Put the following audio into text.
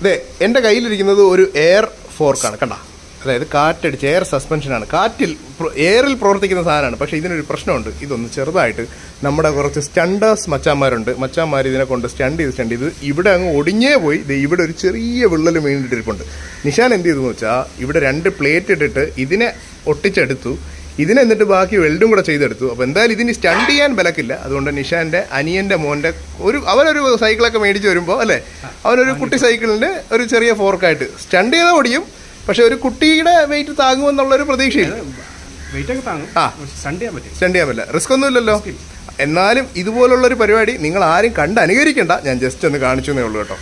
ഇതേ എന്റെ കയ്യിലിരിക്കുന്നത് ഒരു എയർ ഫോർക്കാണ് കണ്ട? അതായത് കാറ്റടിച്ച് എയർ സസ്പെൻഷനാണ്. കാറ്റിൽ എയറിൽ പ്രവർത്തിക്കുന്ന സാധനമാണ് പക്ഷേ ഇതിനൊരു പ്രശ്നമുണ്ട്. ഇതൊന്ന് ചെറുതായിട്ട് നമ്മുടെ കുറച്ച് സ്റ്റണ്ടേഴ്സ് മച്ചാന്മാരുണ്ട്. മച്ചാന്മാർ ഇതിനെ കൊണ്ട് സ്റ്റണ്ട് ചെയ്ത് സ്റ്റണ്ട് ചെയ്ത് ഇവിടെ അങ്ങ് ഒടിഞ്ഞേ പോയി. ഇത് ഇവിടെ ഒരു ചെറിയ വിള്ളൽ വീണിട്ടിരിപ്പുണ്ട്. നിഷാൻ എന്ത് ചെയ്തെന്ന് വെച്ചാൽ ഇവിടെ രണ്ട് പ്ലേറ്റ് ഇട്ടിട്ട് ഇതിനെ ഒട്ടിച്ചെടുത്തു. ഇതിനെ എന്നിട്ട് ബാക്കി വെൽഡും കൂടെ ചെയ്തെടുത്തു. അപ്പോൾ എന്തായാലും ഇതിന് സ്റ്റണ്ട് ചെയ്യാൻ ബലക്കില്ല. അതുകൊണ്ട് നിഷാന്റെ അനിയന്റെ മോന്റെ ഒരു അവനൊരു സൈക്കിളൊക്കെ മേടിച്ച് വരുമ്പോൾ അല്ലേ? അവനൊരു കുട്ടി സൈക്കിളിന്റെ ഒരു ചെറിയ ഫോർക്കായിട്ട്. സ്റ്റണ്ട് ചെയ്താൽ ഓടിയും. പക്ഷെ ഒരു കുട്ടിയുടെ വെയിറ്റ് താങ്ങുമെന്നുള്ളൊരു പ്രതീക്ഷയില്ല. സ്റ്റണ്ട് ചെയ്യാൻ പറ്റില്ല. റിസ്ക് ഒന്നുമില്ലല്ലോ എന്നാലും ഇതുപോലുള്ള ഒരു പരിപാടി നിങ്ങൾ ആരും കണ്ട് അനുകരിക്കണ്ട. ഞാൻ ജസ്റ്റ് ഒന്ന് കാണിച്ചു എന്നേ ഉള്ളൂ കേട്ടോ.